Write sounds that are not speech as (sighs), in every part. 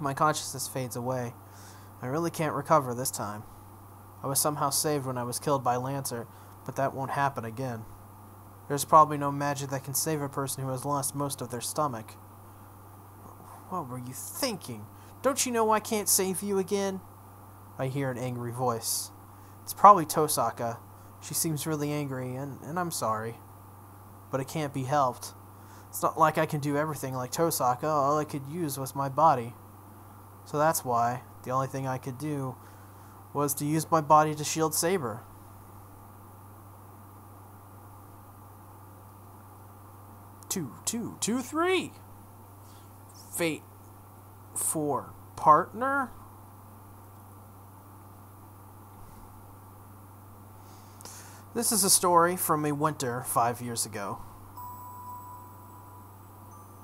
My consciousness fades away. I really can't recover this time. I was somehow saved when I was killed by Lancer, but that won't happen again. There's probably no magic that can save a person who has lost most of their stomach. What were you thinking? Don't you know I can't save you again? I hear an angry voice. It's probably Tohsaka. She seems really angry, and, and I'm sorry. But it can't be helped. It's not like I can do everything like Tohsaka. All I could use was my body. So that's why the only thing I could do was to use my body to shield Saber. Two, two, two, three. Fate for partner. This is a story from a winter five years ago.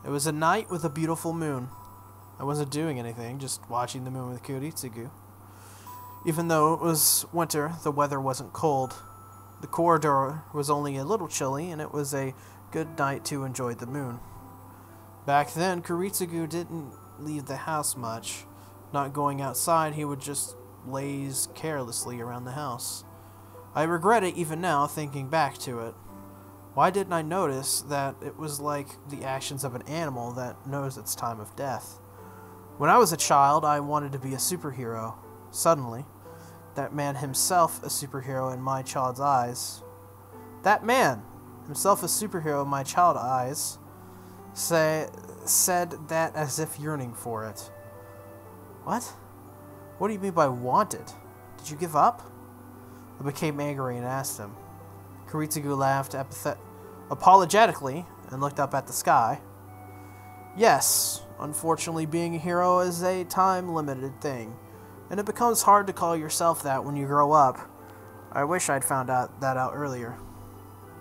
It was a night with a beautiful moon. I wasn't doing anything, just watching the moon with Kiritsugu. Even though it was winter, the weather wasn't cold. The corridor was only a little chilly, and it was a good night to enjoy the moon. Back then, Kiritsugu didn't leave the house much. Not going outside, he would just laze carelessly around the house. I regret it even now, thinking back to it. Why didn't I notice that it was like the actions of an animal that knows its time of death? When I was a child, I wanted to be a superhero. Suddenly, that man himself a superhero in my child's eyes. That man, himself a superhero in my child eyes, say, said that as if yearning for it. What? What do you mean by wanted? Did you give up? I became angry and asked him. Kiritsugu laughed epithet- apologetically and looked up at the sky. Yes, unfortunately, being a hero is a time limited thing, and it becomes hard to call yourself that when you grow up. I wish I'd found out that out earlier.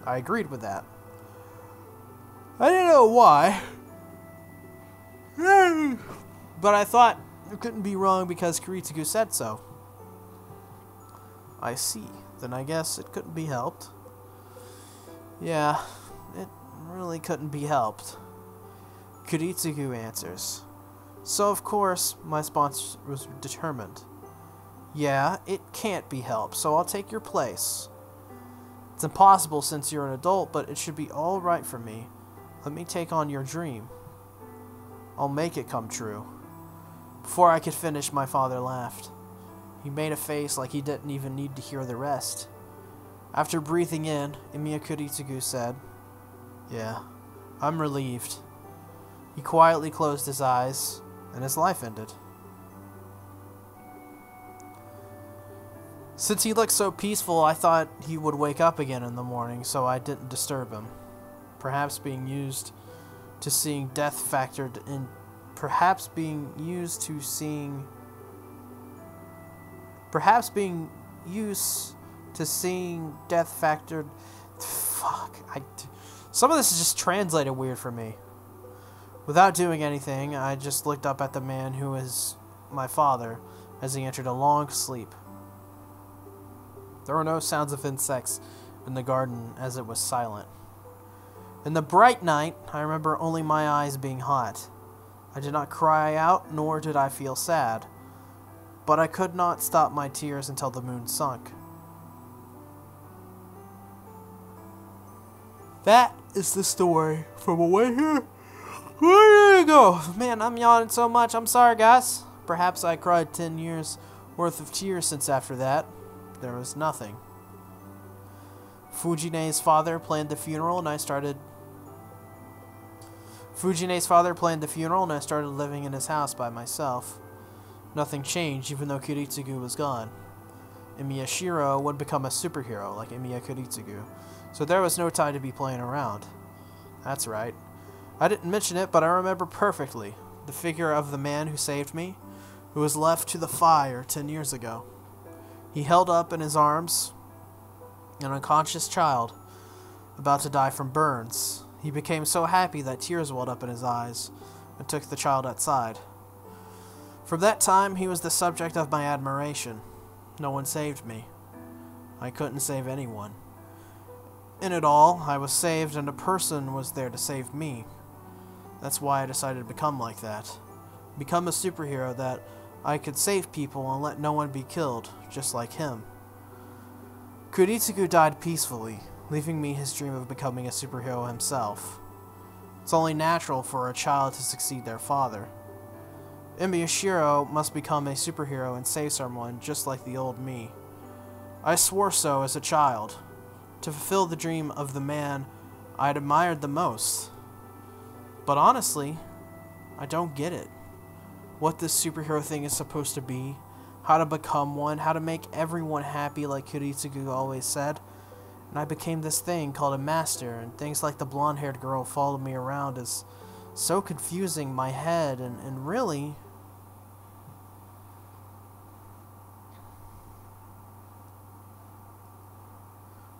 I agreed with that. I didn't know why, (laughs) but I thought it couldn't be wrong because Kiritsugu said so. I see. Then I guess it couldn't be helped. Yeah, it really couldn't be helped. Kiritsugu answers. So, of course, my response was determined. Yeah, it can't be helped, so I'll take your place. It's impossible since you're an adult, but it should be alright for me. Let me take on your dream. I'll make it come true. Before I could finish, my father laughed. He made a face like he didn't even need to hear the rest. After breathing in, Emiya Kiritsugu said, Yeah, I'm relieved. He quietly closed his eyes, and his life ended. Since he looked so peaceful, I thought he would wake up again in the morning, so I didn't disturb him. Perhaps being used to seeing death factored in. Perhaps being used to seeing. Perhaps being used to seeing death factored. Fuck. I, some of this is just translated weird for me. Without doing anything, I just looked up at the man who is my father as he entered a long sleep. There were no sounds of insects in the garden as it was silent. In the bright night, I remember only my eyes being hot. I did not cry out, nor did I feel sad, but I could not stop my tears until the moon sunk. That is the story from away here. Where did it go? Man, I'm yawning so much. I'm sorry, guys. Perhaps I cried ten years worth of tears since after that. There was nothing. Fuji-nee's father planned the funeral, and I started. Fuji-nee's father planned the funeral, and I started living in his house by myself. Nothing changed, even though Kiritsugu was gone. Emiya Shirou would become a superhero like Emiya Kiritsugu, so there was no time to be playing around. That's right. I didn't mention it, but I remember perfectly the figure of the man who saved me, who was left to the fire ten years ago. He held up in his arms an unconscious child about to die from burns. He became so happy that tears welled up in his eyes and took the child outside. From that time, he was the subject of my admiration. No one saved me. I couldn't save anyone. In it all, I was saved, and a person was there to save me. That's why I decided to become like that. Become a superhero that I could save people and let no one be killed, just like him. Kiritsugu died peacefully, leaving me his dream of becoming a superhero himself. It's only natural for a child to succeed their father. Emiya Shirou must become a superhero and save someone just like the old me. I swore so as a child, to fulfill the dream of the man I'd admired the most. But honestly, I don't get it. What this superhero thing is supposed to be, how to become one, how to make everyone happy like Kiritsugu always said. And I became this thing called a master, and things like the blonde haired girl followed me around is so confusing my head, and, and really,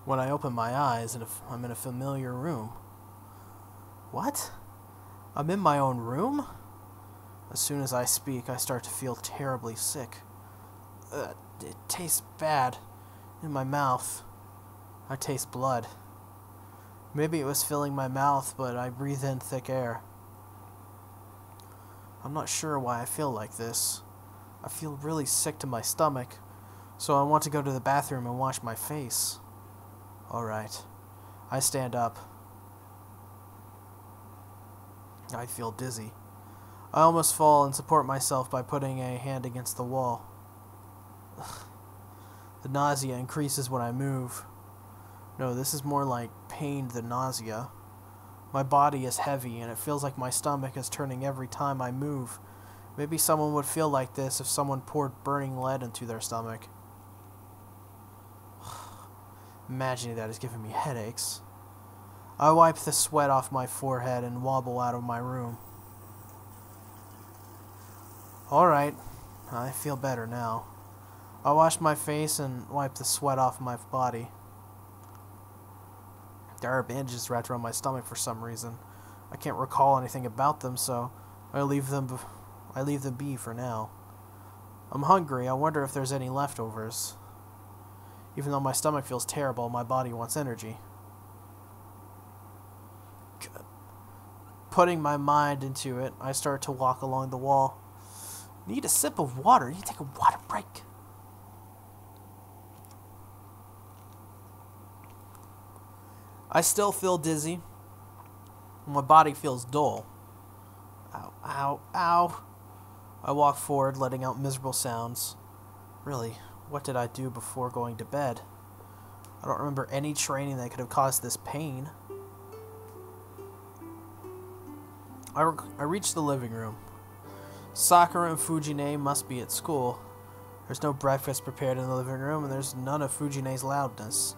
when I open my eyes and I'm in a familiar room. What? I'm in my own room? As soon as I speak, I start to feel terribly sick. Uh, it tastes bad in my mouth. I taste blood. Maybe it was filling my mouth, but I breathe in thick air. I'm not sure why I feel like this. I feel really sick to my stomach, so I want to go to the bathroom and wash my face. Alright. I stand up. I feel dizzy. I almost fall and support myself by putting a hand against the wall. (sighs) the nausea increases when I move. No, this is more like pain than nausea. My body is heavy and it feels like my stomach is turning every time I move. Maybe someone would feel like this if someone poured burning lead into their stomach. (sighs) Imagining that is giving me headaches. I wipe the sweat off my forehead and wobble out of my room. Alright, I feel better now. I wash my face and wipe the sweat off my body. There are bandages wrapped around my stomach for some reason. I can't recall anything about them, so I leave them I leave them be for now. I'm hungry. I wonder if there's any leftovers. Even though my stomach feels terrible, my body wants energy. Putting my mind into it, I start to walk along the wall. Need a sip of water. You take a water break. I still feel dizzy. My body feels dull. Ow, ow, ow. I walk forward, letting out miserable sounds. Really, what did I do before going to bed? I don't remember any training that could have caused this pain. I, I reached the living room. Sakura and Fuji-nee must be at school. There's no breakfast prepared in the living room, and there's none of Fuji-nee's loudness.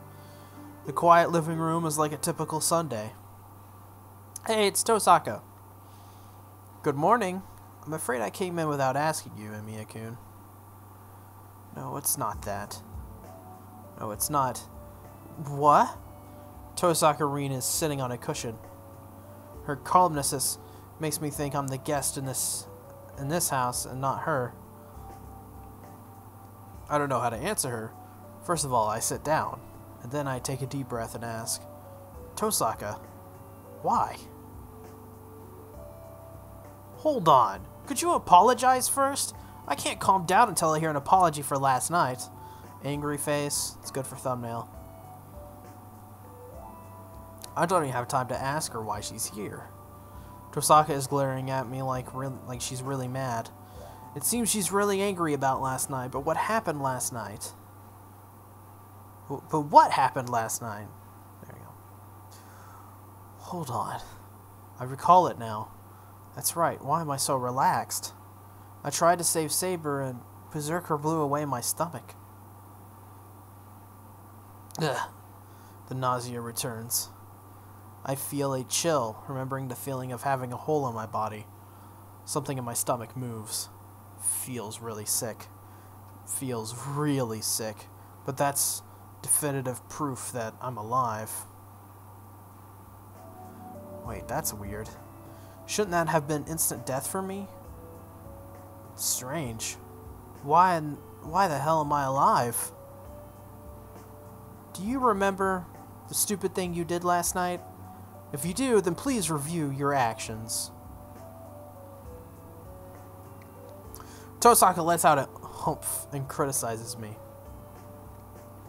The quiet living room is like a typical Sunday. Hey, it's Tohsaka. Good morning. I'm afraid I came in without asking you, Emiya-kun. No, it's not that. No, it's not. What? Tohsaka Rin is sitting on a cushion. Her calmness is, makes me think I'm the guest in this in this house and not her. I don't know how to answer her. First of all, I sit down, and then I take a deep breath and ask, Tohsaka, why? Hold on. Could you apologize first? I can't calm down until I hear an apology for last night. Angry face. It's good for thumbnail. I don't even have time to ask her why she's here. Tohsaka is glaring at me like like she's really mad. It seems she's really angry about last night, but what happened last night? But what happened last night? There you go. Hold on. I recall it now. That's right. Why am I so relaxed? I tried to save Saber, and Berserker blew away my stomach. Ugh. The nausea returns. I feel a chill, remembering the feeling of having a hole in my body. Something in my stomach moves. Feels really sick. Feels really sick. But that's definitive proof that I'm alive. Wait, that's weird. Shouldn't that have been instant death for me? Strange. Why why the hell am I alive? Do you remember the stupid thing you did last night? If you do, then please review your actions. Tohsaka lets out a humph and criticizes me.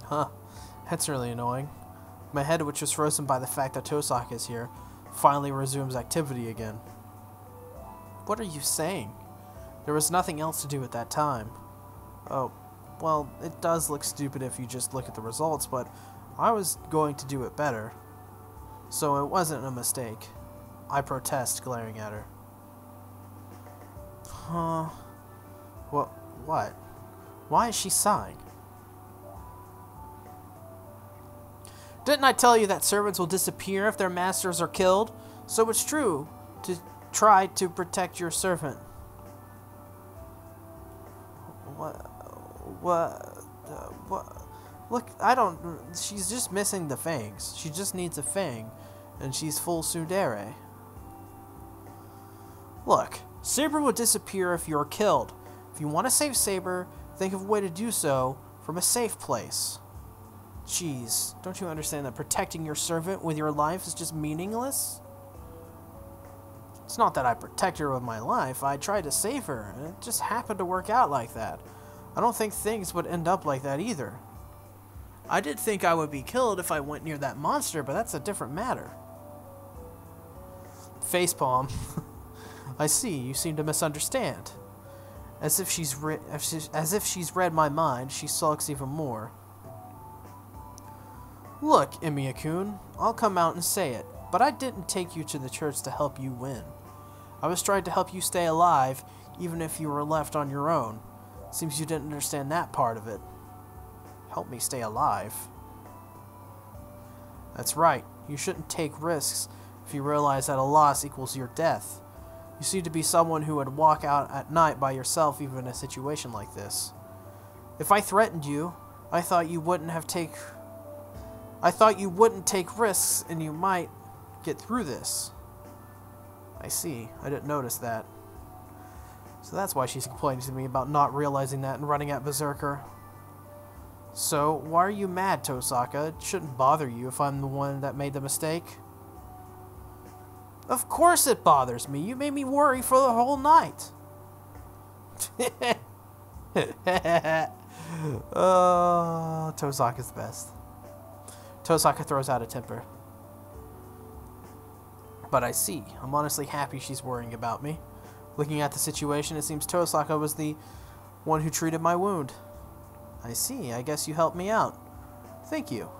Huh. That's really annoying. My head, which was frozen by the fact that Tohsaka is here, finally resumes activity again. What are you saying? There was nothing else to do at that time. Oh, well, it does look stupid if you just look at the results, but I was going to do it better. So it wasn't a mistake. I protest, glaring at her. Huh? What? What? Why is she sighing? Didn't I tell you that servants will disappear if their masters are killed? So it's true to try to protect your servant. What? What? Uh, what? Look, I don't. She's just missing the fangs. She just needs a fang, and she's full tsundere. Look, Saber will disappear if you're killed. If you want to save Saber, think of a way to do so from a safe place. Jeez, don't you understand that protecting your servant with your life is just meaningless? It's not that I protect her with my life, I tried to save her, and it just happened to work out like that. I don't think things would end up like that either. I did think I would be killed if I went near that monster, but that's a different matter. Facepalm. (laughs) I see, you seem to misunderstand. As if she's re- as if she's read my mind, she sulks even more. Look, Emiya-kun, I'll come out and say it, but I didn't take you to the church to help you win. I was trying to help you stay alive, even if you were left on your own. Seems you didn't understand that part of it. Help me stay alive. That's right. You shouldn't take risks if you realize that a loss equals your death. You seem to be someone who would walk out at night by yourself even in a situation like this. If I threatened you, I thought you wouldn't have take I thought you wouldn't take risks and you might get through this. I see. I didn't notice that. So that's why she's complaining to me about not realizing that and running at Berserker. So, why are you mad, Tohsaka? It shouldn't bother you if I'm the one that made the mistake. Of course it bothers me. You made me worry for the whole night. (laughs) oh, is the best. Tohsaka throws out a temper. But I see. I'm honestly happy she's worrying about me. Looking at the situation, it seems Tohsaka was the one who treated my wound. I see. I guess you helped me out. Thank you.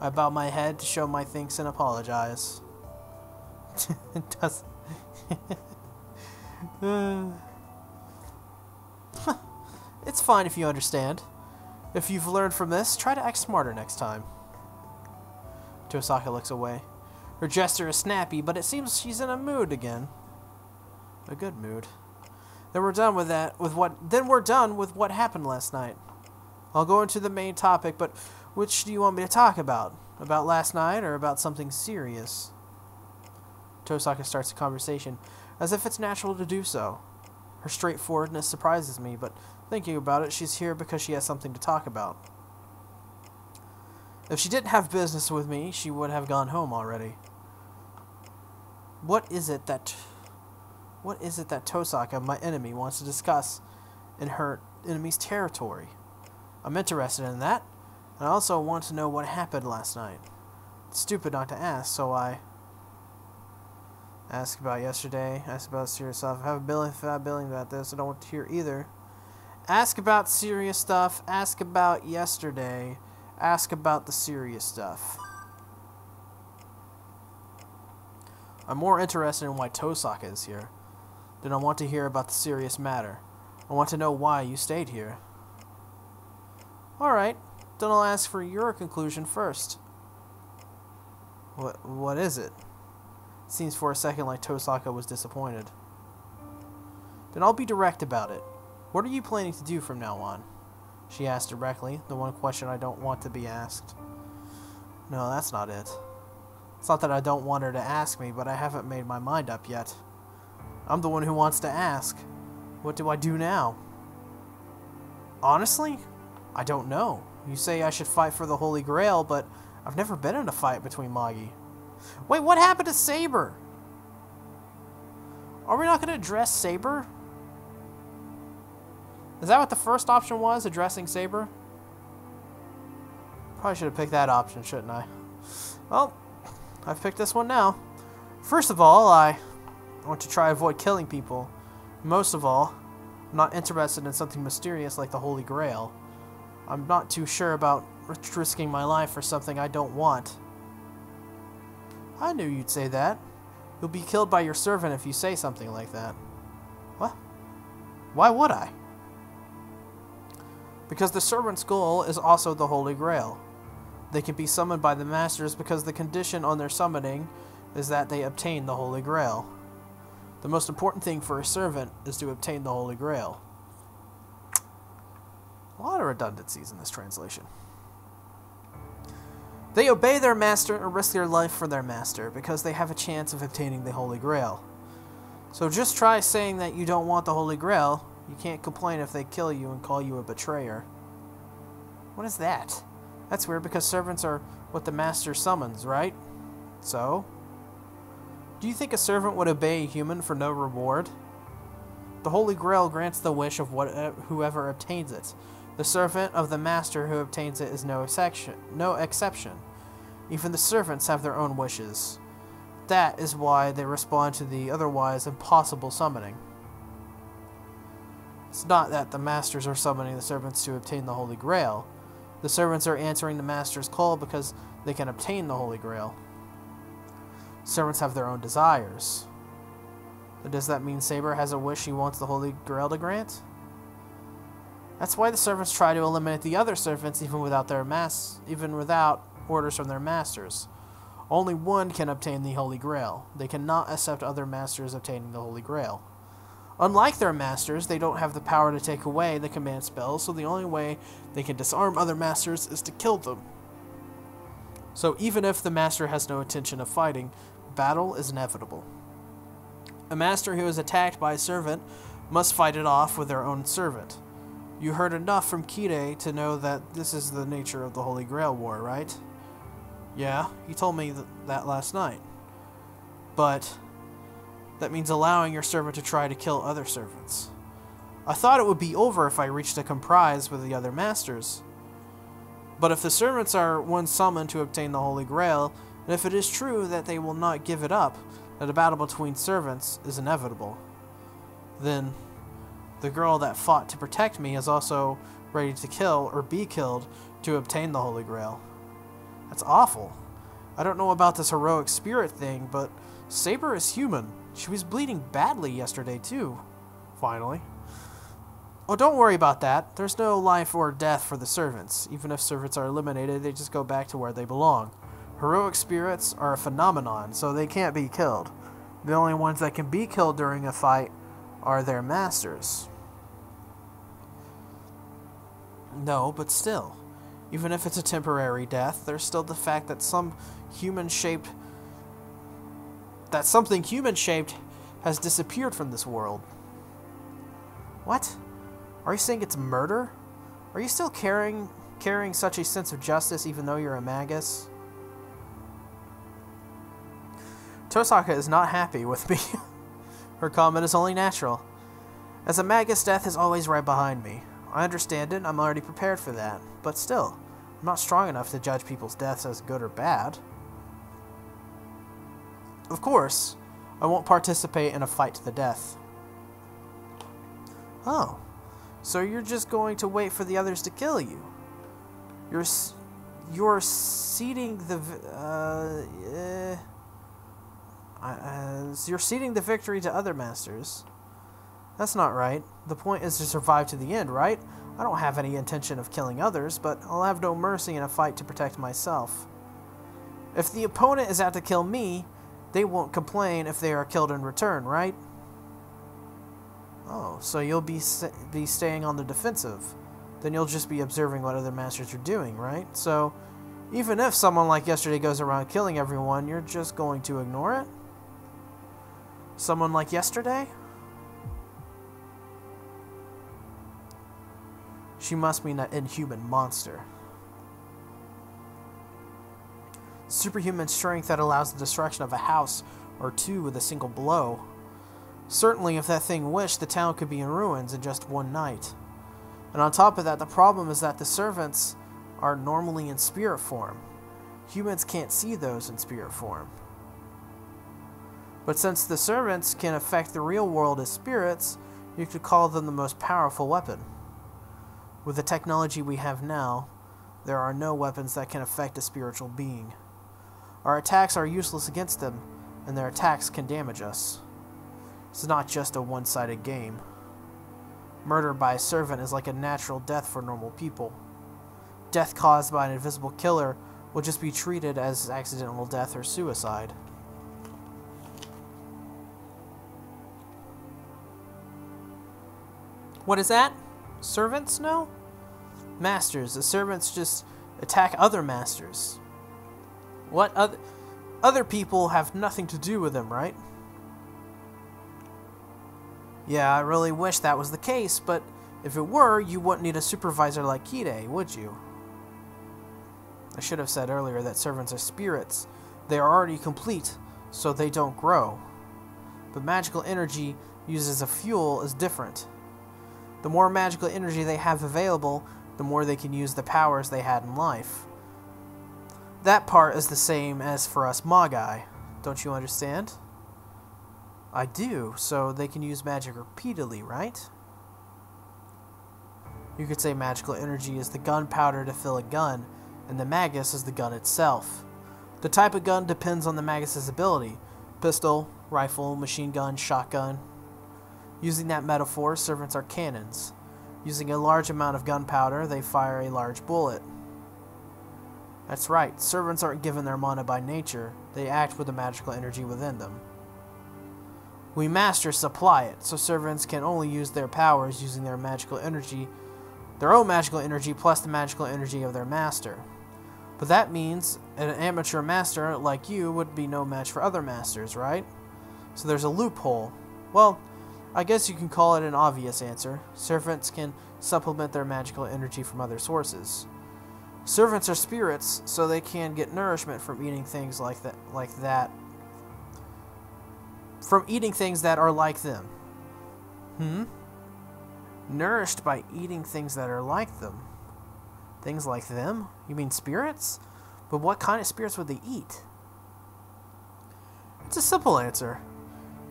I bow my head to show my thanks and apologize. It (laughs) does. (sighs) it's fine if you understand. If you've learned from this, try to act smarter next time. Tohsaka looks away. Her gesture is snappy, but it seems she's in a mood again. A good mood. Then we're done with that with what then we're done with what happened last night. I'll go into the main topic, but which do you want me to talk about? About last night or about something serious? Tohsaka starts a conversation, as if it's natural to do so. Her straightforwardness surprises me, but thinking about it, she's here because she has something to talk about. If she didn't have business with me, she would have gone home already. What is it that what is it that Tohsaka, my enemy, wants to discuss in her enemy's territory? I'm interested in that, and I also want to know what happened last night. It's stupid not to ask, so I ask about yesterday, ask about serious stuff. I have a billing about this. I don't want to hear either. Ask about serious stuff. Ask about yesterday ask about the serious stuff. I'm more interested in why Tohsaka is here than I want to hear about the serious matter. I want to know why you stayed here. Alright, then I'll ask for your conclusion first. What, what is it? Seems for a second like Tohsaka was disappointed. Then I'll be direct about it. What are you planning to do from now on? She asked directly, the one question I don't want to be asked. No, that's not it. It's not that I don't want her to ask me, but I haven't made my mind up yet. I'm the one who wants to ask. What do I do now? Honestly, I don't know. You say I should fight for the Holy Grail, but I've never been in a fight between Magi. Wait, what happened to Saber? Are we not going to address Saber? Is that what the first option was, addressing Saber? Probably should have picked that option, shouldn't I? Well, I've picked this one now. First of all, I want to try avoid killing people. Most of all, I'm not interested in something mysterious like the Holy Grail. I'm not too sure about risking my life for something I don't want. I knew you'd say that. You'll be killed by your servant if you say something like that. What? Why would I? Because the servant's goal is also the Holy Grail. They can be summoned by the masters because the condition on their summoning is that they obtain the Holy Grail. The most important thing for a servant is to obtain the Holy Grail. A lot of redundancies in this translation. They obey their master or risk their life for their master because they have a chance of obtaining the Holy Grail. So just try saying that you don't want the Holy Grail. You can't complain if they kill you and call you a betrayer. What is that? That's weird because servants are what the master summons, right? So? Do you think a servant would obey a human for no reward? The Holy Grail grants the wish of what, uh, whoever obtains it. The servant of the master who obtains it is no exception. No exception. Even the servants have their own wishes. That is why they respond to the otherwise impossible summoning. It's not that the masters are summoning the servants to obtain the Holy Grail. The servants are answering the master's call because they can obtain the Holy Grail. Servants have their own desires. But does that mean Saber has a wish he wants the Holy Grail to grant? That's why the servants try to eliminate the other servants even without their mas even without orders from their masters. Only one can obtain the Holy Grail. They cannot accept other masters obtaining the Holy Grail. Unlike their masters, they don't have the power to take away the command spells, so the only way they can disarm other masters is to kill them. So even if the master has no intention of fighting, battle is inevitable. A master who is attacked by a servant must fight it off with their own servant. You heard enough from Kirei to know that this is the nature of the Holy Grail War, right? Yeah, he told me th that last night. But that means allowing your servant to try to kill other servants. I thought it would be over if I reached a compromise with the other masters. But if the servants are one summoned to obtain the Holy Grail, and if it is true that they will not give it up, that a battle between servants is inevitable, then the girl that fought to protect me is also ready to kill or be killed to obtain the Holy Grail. That's awful. I don't know about this heroic spirit thing, but Saber is human. She was bleeding badly yesterday, too. Finally. Oh, don't worry about that. There's no life or death for the servants. Even if servants are eliminated, they just go back to where they belong. Heroic spirits are a phenomenon, so they can't be killed. The only ones that can be killed during a fight are their masters. No, but still. Even if it's a temporary death, there's still the fact that some human-shaped that something human shaped has disappeared from this world. What? Are you saying it's murder? Are you still carrying carrying such a sense of justice even though you're a magus? Tohsaka is not happy with me. (laughs) Her comment is only natural. As a magus, death is always right behind me. I understand it, I'm already prepared for that. But still, I'm not strong enough to judge people's deaths as good or bad. Of course, I won't participate in a fight to the death. Oh, so you're just going to wait for the others to kill you? You're you're ceding the uh, uh, uh, you're ceding the victory to other masters. That's not right. The point is to survive to the end, right? I don't have any intention of killing others, but I'll have no mercy in a fight to protect myself. If the opponent is out to kill me, they won't complain if they are killed in return, right? Oh, so you'll be be staying on the defensive. Then you'll just be observing what other masters are doing, right? So, even if someone like yesterday goes around killing everyone, you're just going to ignore it? Someone like yesterday? She must mean that inhuman monster. superhuman strength that allows the destruction of a house or two with a single blow. Certainly, if that thing wished, the town could be in ruins in just one night. And on top of that, the problem is that the servants are normally in spirit form. Humans can't see those in spirit form. But since the servants can affect the real world as spirits, you could call them the most powerful weapon. With the technology we have now, there are no weapons that can affect a spiritual being. Our attacks are useless against them, and their attacks can damage us. It's not just a one sided game. Murder by a servant is like a natural death for normal people. Death caused by an invisible killer will just be treated as accidental death or suicide. What is that? Servants? No? Masters. The servants just attack other masters. What other other people have nothing to do with them, right? Yeah, I really wish that was the case, but if it were, you wouldn't need a supervisor like Kirei, would you? I should have said earlier that servants are spirits. They are already complete, so they don't grow. But magical energy used as a fuel is different. The more magical energy they have available, the more they can use the powers they had in life. That part is the same as for us Magi. Don't you understand? I do, so they can use magic repeatedly, right? You could say magical energy is the gunpowder to fill a gun, and the magus is the gun itself. The type of gun depends on the magus's ability pistol, rifle, machine gun, shotgun. Using that metaphor, servants are cannons. Using a large amount of gunpowder, they fire a large bullet. That's right, servants aren't given their mana by nature, they act with the magical energy within them. We masters supply it, so servants can only use their powers using their magical energy, their own magical energy plus the magical energy of their master. But that means an amateur master like you would be no match for other masters, right? So there's a loophole. Well, I guess you can call it an obvious answer. Servants can supplement their magical energy from other sources. Servants are spirits, so they can get nourishment from eating things like that like that from eating things that are like them. Hmm? Nourished by eating things that are like them. Things like them? You mean spirits? But what kind of spirits would they eat? It's a simple answer.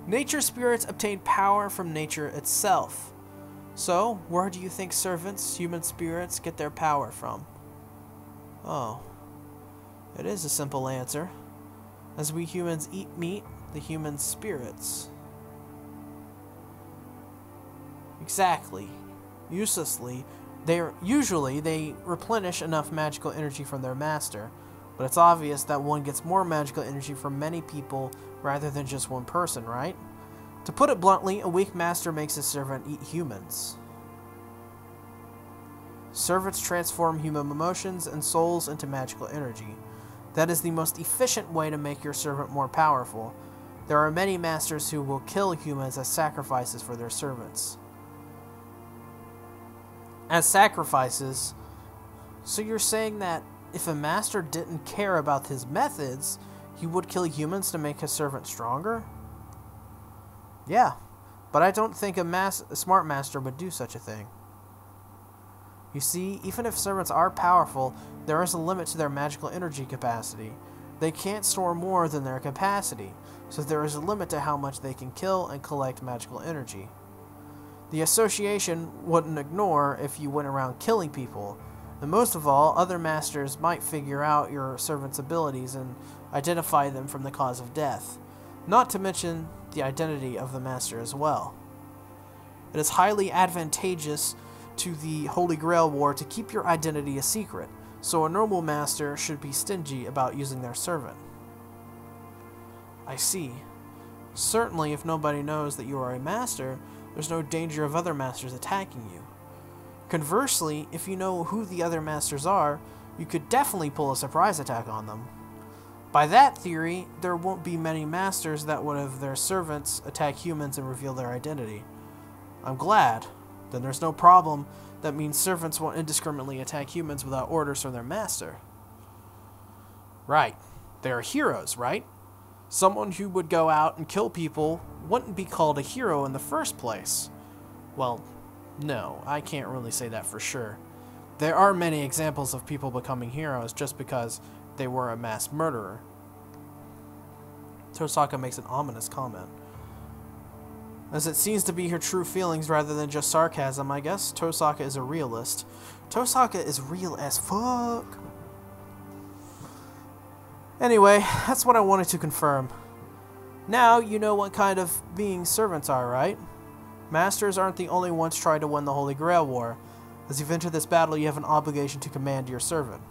Nature spirits obtain power from nature itself. So, where do you think servants, human spirits, get their power from? Oh, it is a simple answer. As we humans eat meat, the human spirits. Exactly. Uselessly, they usually they replenish enough magical energy from their master, but it's obvious that one gets more magical energy from many people rather than just one person, right? To put it bluntly, a weak master makes his servant eat humans. Servants transform human emotions and souls into magical energy. That is the most efficient way to make your servant more powerful, there are many masters who will kill humans as sacrifices for their servants. As sacrifices? So you're saying that if a master didn't care about his methods, he would kill humans to make his servant stronger? Yeah, but I don't think a, mas- a smart master would do such a thing. You see, even if servants are powerful, there is a limit to their magical energy capacity. They can't store more than their capacity so there is a limit to how much they can kill and collect magical energy. The association wouldn't ignore if you went around killing people, and most of all, other masters might figure out your servant's abilities and identify them from the cause of death, not to mention the identity of the master as well. It is highly advantageous to the Holy Grail War to keep your identity a secret, so a normal master should be stingy about using their servant. I see. Certainly, if nobody knows that you are a master, there's no danger of other masters attacking you. Conversely, if you know who the other masters are, you could definitely pull a surprise attack on them. By that theory, there won't be many masters that would have their servants attack humans and reveal their identity. I'm glad. Then there's no problem. That means servants won't indiscriminately attack humans without orders from their master. Right. They are heroes, right? Someone who would go out and kill people wouldn't be called a hero in the first place. Well, No, I can't really say that for sure. There are many examples of people becoming heroes just because they were a mass murderer. Tohsaka makes an ominous comment. As it seems to be her true feelings rather than just sarcasm, I guess Tohsaka is a realist. Tohsaka is real as fuck. Anyway, that's what I wanted to confirm. Now you know what kind of beings servants are, right? Masters aren't the only ones trying to win the Holy Grail War. As you've entered this battle, you have an obligation to command your servant.